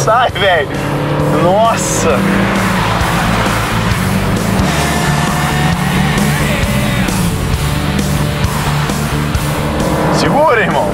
sai, velho. Nossa. Segura, irmão.